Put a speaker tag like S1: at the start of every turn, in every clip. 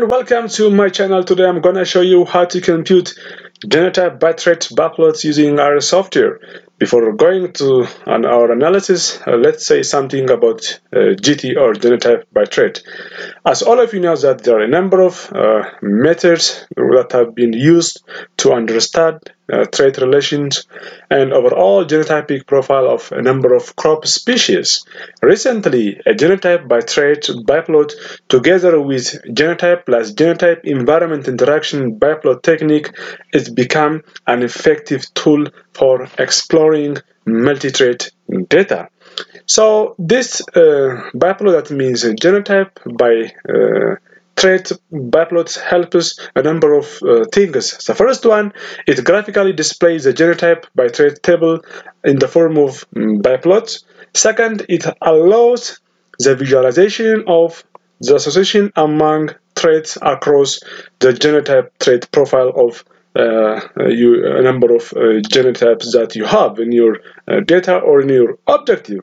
S1: and welcome to my channel. Today I'm gonna show you how to compute genotype by trait biplots using R software. Before going to on our analysis, uh, let's say something about uh, GT or genotype by trait. As all of you know that there are a number of uh, methods that have been used to understand uh, trait relations and overall genotypic profile of a number of crop species. Recently, a genotype by trait biplot together with genotype plus genotype environment interaction biplot technique has become an effective tool for exploring multi-trait data. So this uh, biplot that means genotype by uh, trait biplots help us a number of uh, things. The first one, it graphically displays the genotype by trait table in the form of um, biplots. Second, it allows the visualization of the association among traits across the genotype trait profile of you, a number of uh, genotypes that you have in your uh, data or in your objective.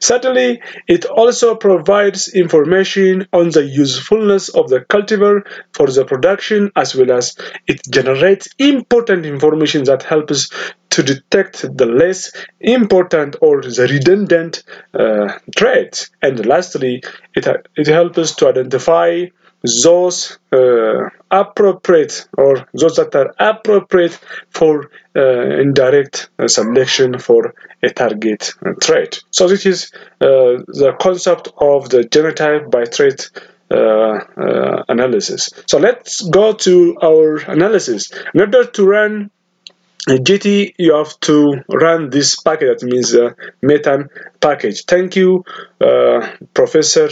S1: Certainly, it also provides information on the usefulness of the cultivar for the production as well as it generates important information that helps to detect the less important or the redundant uh, traits. And lastly, it, it helps us to identify those uh, appropriate or those that are appropriate for uh, indirect uh, selection for a target trait. So this is uh, the concept of the genotype by trait uh, uh, analysis. So let's go to our analysis. In order to run GT, you have to run this package, that means the metan package. Thank you, Professor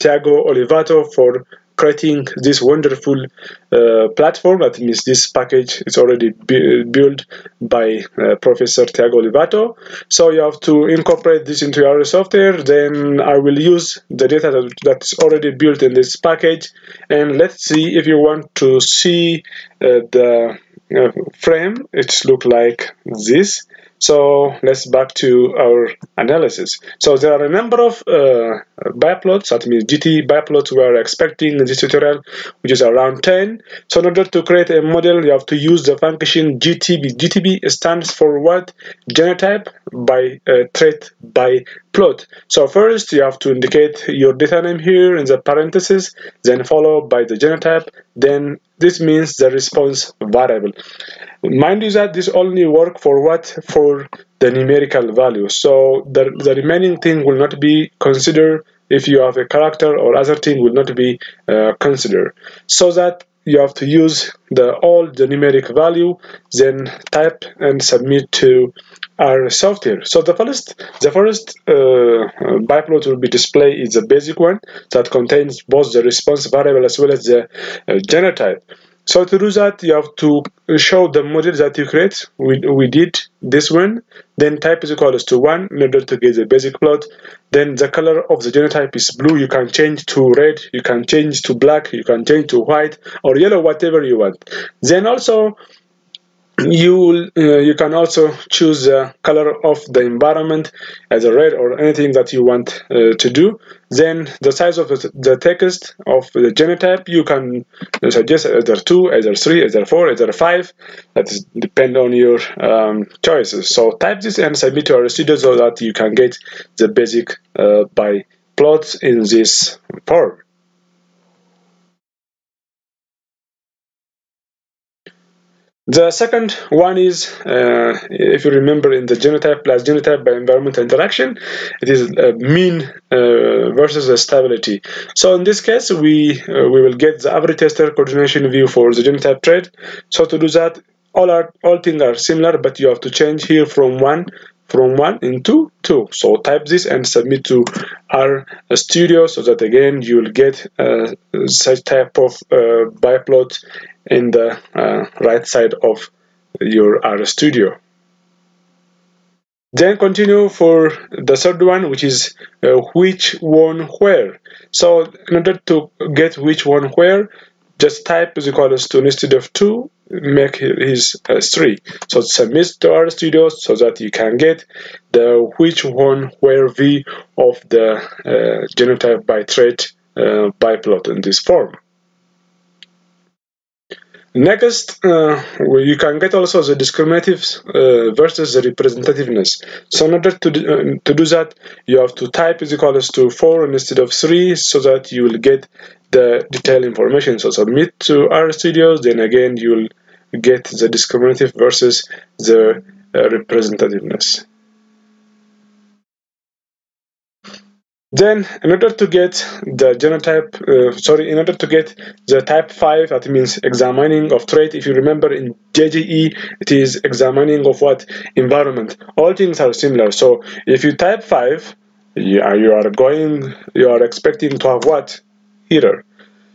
S1: Tiago Olivoto for creating this wonderful uh, platform. That means this package is already built by uh, Professor Tiago Olivoto. So you have to incorporate this into your software. Then I will use the data that, that's already built in this package. And let's see if you want to see uh, the uh, frame. It's look like this. So let's back to our analysis. So there are a number of uh, biplots, that means GT biplots we are expecting in this tutorial, which is around 10. So in order to create a model, you have to use the function GTB. GTB stands for what? Genotype by uh, trait by plot. So first you have to indicate your data name here in the parentheses, then followed by the genotype, then this means the response variable. Mind you that this only work for what? For the numerical value. So the, the remaining thing will not be considered if you have a character or other thing will not be uh, considered. So that you have to use the all the numeric value, then type and submit to R software. So the first, the first uh, biplot will be displayed is the basic one that contains both the response variable as well as the uh, genotype. So to do that, you have to show the model that you create. We, we did this one. Then type is equals to 1 in order to get the basic plot. Then the color of the genotype is blue. You can change to red. You can change to black. You can change to white or yellow, whatever you want. Then also you uh, you can also choose the color of the environment as a red or anything that you want uh, to do. Then the size of the text of the genotype you can suggest either 2 either 3 either 4 either 5 that is depend on your um, choices. So type this and submit to RStudio so that you can get the basic uh, by plots in this form The second one is, uh, if you remember in the genotype plus genotype by environmental interaction, it is mean uh, versus the stability. So in this case, we uh, we will get the average tester coordination view for the genotype trait. So to do that, all are all things are similar, but you have to change here from one from 1 into 2 so type this and submit to our studio so that again you will get uh, such type of uh, biplot in the uh, right side of your R studio. Then continue for the third one which is uh, which one where. So in order to get which-won-where just type is equals to instead of 2 make his uh, 3 so submit to RStudio so that you can get the which one where v of the uh, genotype by trait uh, biplot in this form Next, uh, you can get also the discriminatives uh, versus the representativeness. So in order to, uh, to do that, you have to type is equals to 4 instead of 3 so that you will get the detailed information. So submit to RStudio, then again you will get the discriminative versus the uh, representativeness. Then, in order to get the genotype, uh, sorry, in order to get the type 5, that means examining of trait, if you remember in GGE, it is examining of what? Environment. All things are similar. So, if you type 5, you are, you are going, you are expecting to have what? Error.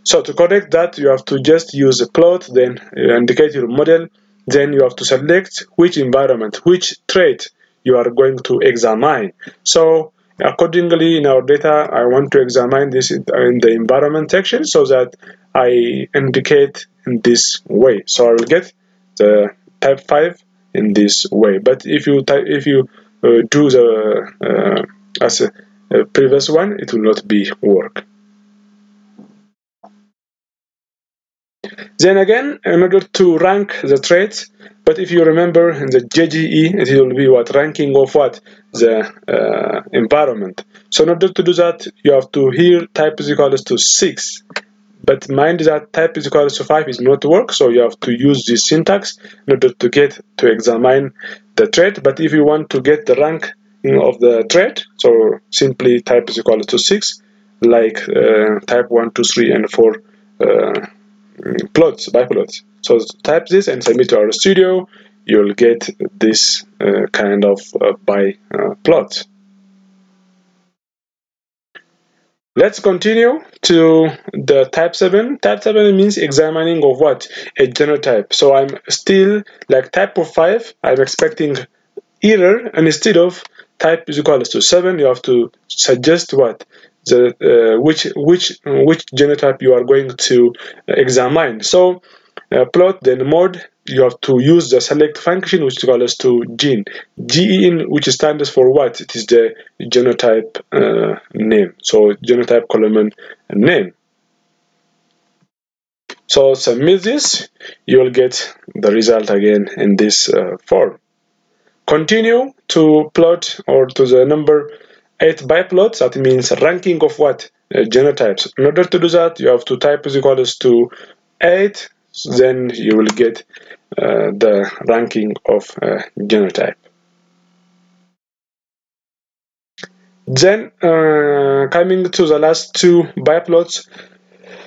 S1: So, to correct that, you have to just use a plot, then indicate your model, then you have to select which environment, which trait you are going to examine. So, Accordingly, in our data, I want to examine this in the environment section so that I indicate in this way. So I will get the type 5 in this way. But if you type, if you uh, do the uh, as a, a previous one, it will not be work. Then again, in order to rank the traits, but if you remember in the GGE, it will be what ranking of what the uh, environment. So in order to do that, you have to here type is equals to six. But mind that type is equals to five is not work, so you have to use this syntax in order to get to examine the trait. But if you want to get the rank of the trait, so simply type is equals to six, like uh, type one, two, three, and four. Uh, plots, biplots. So type this and submit to RStudio. You'll get this uh, kind of uh, by uh, plot. Let's continue to the type 7. Type 7 means examining of what? A genotype. So I'm still like type of 5, I'm expecting error and instead of type is equal to 7, you have to suggest what? The uh, which which which genotype you are going to examine. So uh, plot then mode you have to use the select function which equals to gene. Gen which stands for what? It is the genotype uh, name. So genotype column name. So submit this you will get the result again in this uh, form. Continue to plot or to the number 8 biplots, that means ranking of what? Uh, genotypes. In order to do that, you have to type equals to 8, then you will get uh, the ranking of uh, genotype. Then, uh, coming to the last two biplots,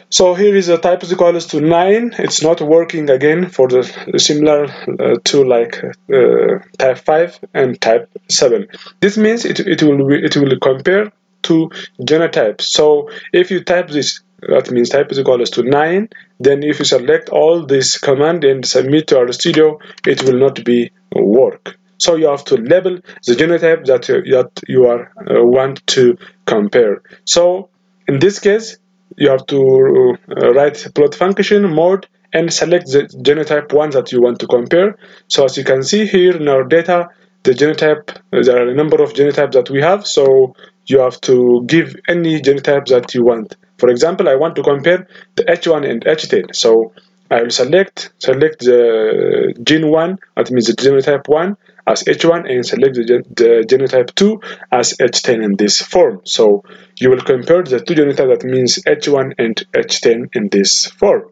S1: so here is a type is equals to 9. It's not working again for the similar uh, to like uh, type 5 and type 7. This means it, it will it will compare to genotypes. So if you type this, that means type is equals to 9, then if you select all this command and submit to RStudio, it will not be work. So you have to label the genotype that you, that you are uh, want to compare. So in this case, you have to uh, write plot function mode and select the genotype one that you want to compare. So as you can see here in our data, the genotype, uh, there are a number of genotypes that we have, so you have to give any genotype that you want. For example, I want to compare the H1 and H10. So I will select select the gene 1, that means the genotype 1 as H1 and select the, the genotype 2 as H10 in this form. So you will compare the two genotypes that means H1 and H10 in this form.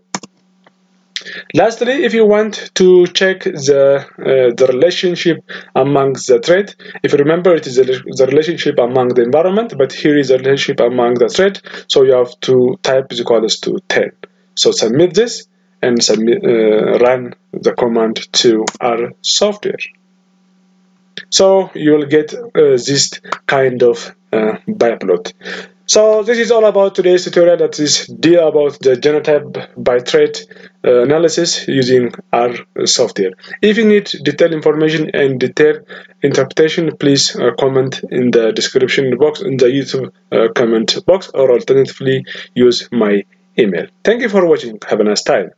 S1: Lastly, if you want to check the uh, the relationship among the trait, if you remember, it is the, relationship among the environment, but here is the relationship among the trait, so you have to type is equals to 10. So submit this and submit, uh, run the command to RSoftware. So you will get uh, this kind of uh, biplot. So this is all about today's tutorial that is deal about the genotype by trait uh, analysis using R software. If you need detailed information and detailed interpretation, please uh, comment in the description box in the YouTube uh, comment box or alternatively use my email. Thank you for watching. Have a nice time.